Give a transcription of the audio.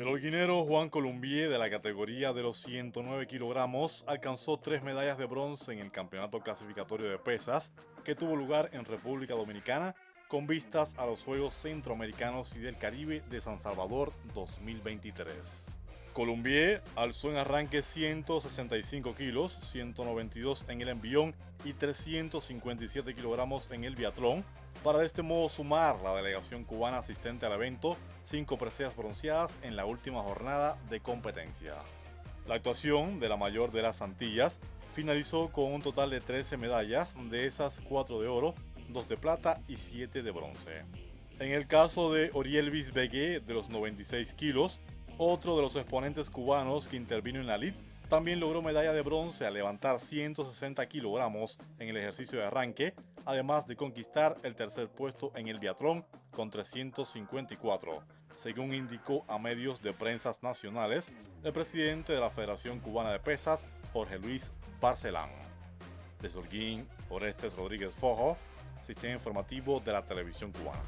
El holguinero Juan Columbier de la categoría de los 109 kilogramos alcanzó tres medallas de bronce en el campeonato clasificatorio de pesas que tuvo lugar en República Dominicana con vistas a los Juegos Centroamericanos y del Caribe de San Salvador 2023. Columbier alzó en arranque 165 kilos, 192 en el envión y 357 kilogramos en el biatlón, para de este modo sumar la delegación cubana asistente al evento cinco preseas bronceadas en la última jornada de competencia. La actuación de la mayor de las Antillas finalizó con un total de 13 medallas, de esas 4 de oro, 2 de plata y 7 de bronce. En el caso de Orielvis Begué, de los 96 kilos, otro de los exponentes cubanos que intervino en la lid, también logró medalla de bronce al levantar 160 kilogramos en el ejercicio de arranque, además de conquistar el tercer puesto en el biatlón con 354, según indicó a medios de prensas nacionales el presidente de la Federación Cubana de Pesas, Jorge Luis Barcelán. De Sorguín, Orestes Rodríguez Fojo, Sistema Informativo de la Televisión Cubana.